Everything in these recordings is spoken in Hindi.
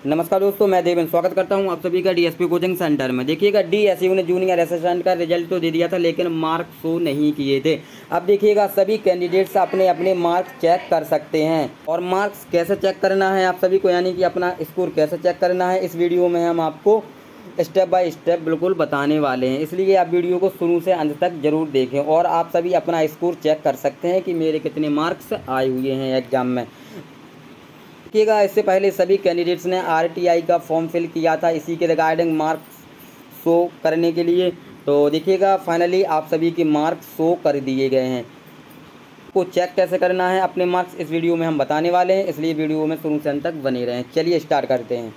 नमस्कार दोस्तों, मैं देवेन स्वागत करता हूँ आप सभी का डीएसपी कोचिंग सेंटर में। देखिएगा डी डीएसयू ने जूनियर असिस्टेंट का रिज़ल्ट तो दे दिया था, लेकिन मार्क शो नहीं किए थे। अब देखिएगा, सभी कैंडिडेट्स अपने अपने मार्क्स चेक कर सकते हैं। और मार्क्स कैसे चेक करना है आप सभी को, यानी कि अपना स्कोर कैसे चेक करना है, इस वीडियो में हम आपको स्टेप बाय स्टेप बिल्कुल बताने वाले हैं। इसलिए आप वीडियो को शुरू से अंत तक ज़रूर देखें और आप सभी अपना स्कोर चेक कर सकते हैं कि मेरे कितने मार्क्स आए हुए हैं एग्ज़ाम में। देखिएगा, इससे पहले सभी कैंडिडेट्स ने आरटीआई का फॉर्म फिल किया था इसी के रिगार्डिंग मार्क्स शो करने के लिए। तो देखिएगा फाइनली आप सभी के मार्क्स शो कर दिए गए हैं। को चेक कैसे करना है, अपने मार्क्स इस वीडियो में हम बताने वाले हैं, इसलिए वीडियो में शुरू से अंत तक बने रहें। चलिए स्टार्ट करते हैं।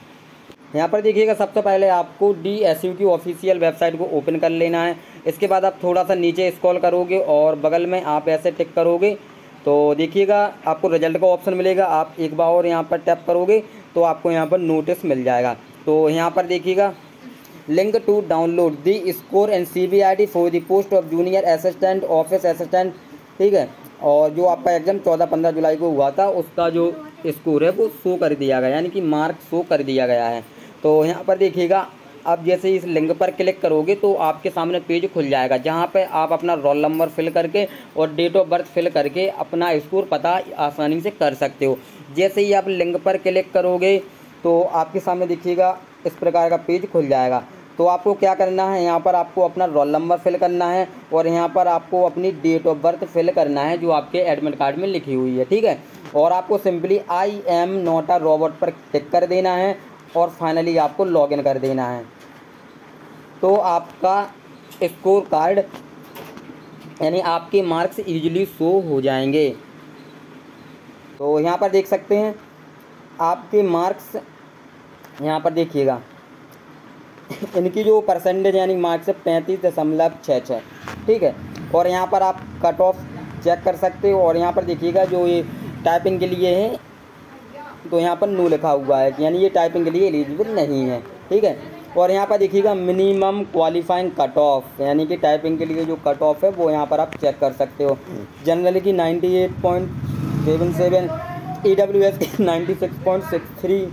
यहाँ पर देखिएगा, सबसे पहले आपको डी एस यू की ऑफिशियल वेबसाइट को ओपन कर लेना है। इसके बाद आप थोड़ा सा नीचे स्क्रॉल करोगे और बगल में आप ऐसे टिक करोगे। तो देखिएगा, आपको रिज़ल्ट का ऑप्शन मिलेगा, आप एक बार और यहाँ पर टैप करोगे तो आपको यहाँ पर नोटिस मिल जाएगा। तो यहाँ पर देखिएगा link to download the score and C B I D for the post of junior assistant office assistant ठीक है? और जो आपका एग्ज़ाम चौदह पंद्रह जुलाई को हुआ था, उसका जो स्कोर है वो शो कर दिया गया, यानी कि मार्क शो कर दिया गया है। तो यहाँ पर देखिएगा अब जैसे इस लिंक पर क्लिक करोगे तो आपके सामने पेज खुल जाएगा, जहाँ पे आप अपना रोल नंबर फिल करके और डेट ऑफ़ बर्थ फिल करके अपना स्कोर पता आसानी से कर सकते हो। जैसे ही आप लिंक पर क्लिक करोगे तो आपके सामने देखिएगा, इस प्रकार का पेज खुल जाएगा। तो आपको क्या करना है, यहाँ पर आपको अपना रोल नंबर फिल करना है और यहाँ पर आपको अपनी डेट ऑफ़ बर्थ फिल करना है, जो आपके एडमिट कार्ड में लिखी हुई है, ठीक है? और आपको simply I am not robot पर क्लिक कर देना है। और फाइनली आपको लॉगिन कर देना है। तो आपका स्कोर कार्ड यानी आपके मार्क्स इजीली शो हो जाएँगे। तो यहाँ पर देख सकते हैं, आपके मार्क्स यहाँ पर देखिएगा, इनकी जो परसेंटेज यानी मार्क्स है पैंतीस दशमलव छः छः ठीक है? और यहाँ पर आप कट ऑफ़ चेक कर सकते हो, और यहाँ पर देखिएगा जो ये टाइपिंग के लिए है तो यहाँ पर नो लिखा हुआ है यानी ये टाइपिंग के लिए एलिजिबल नहीं है, ठीक है? और यहाँ पर देखिएगा मिनिमम क्वालिफाइंग कट ऑफ़ यानी कि टाइपिंग के लिए जो कट ऑफ़ है, वो यहाँ पर आप चेक कर सकते हो। जनरली की ninety eight point seven seven E W S की ninety six point six three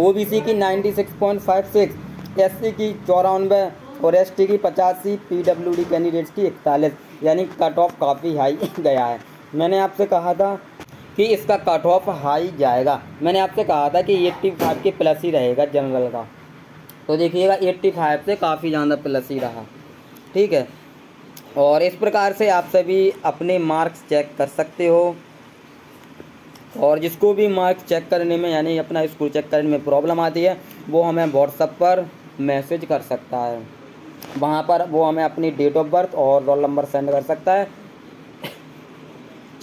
O B C की ninety six point five six S C की चौरानवे और एस टी की पचासी पी डब्ल्यू डी कैंडिडेट्स की इकतालीस, यानी कट ऑफ़ काफ़ी हाई गया है। मैंने आपसे कहा था कि इसका कट ऑफ़ हाई जाएगा। मैंने आपसे कहा था कि एट्टी फाइव के प्लस ही रहेगा जनरल का। तो देखिएगा एट्टी फाइव से काफ़ी ज़्यादा प्लस ही रहा। ठीक है? और इस प्रकार से आप सभी अपने मार्क्स चेक कर सकते हो। और जिसको भी मार्क्स चेक करने में, यानी अपना स्कूल चेक करने में प्रॉब्लम आती है, वो हमें व्हाट्सअप पर मैसेज कर सकता है। वहाँ पर वो हमें अपनी डेट ऑफ़ बर्थ और रोल नंबर सेंड कर सकता है।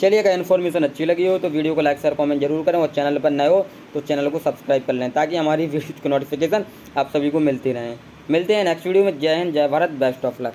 चलिए, अगर इन्फॉर्मेशन अच्छी लगी हो तो वीडियो को लाइक शेयर कमेंट ज़रूर करें और चैनल पर नए हो तो चैनल को सब्सक्राइब कर लें ताकि हमारी वीडियो की नोटिफिकेशन आप सभी को मिलती रहें। मिलते हैं नेक्स्ट वीडियो में। जय हिंद, जय भारत बेस्ट ऑफ़ लक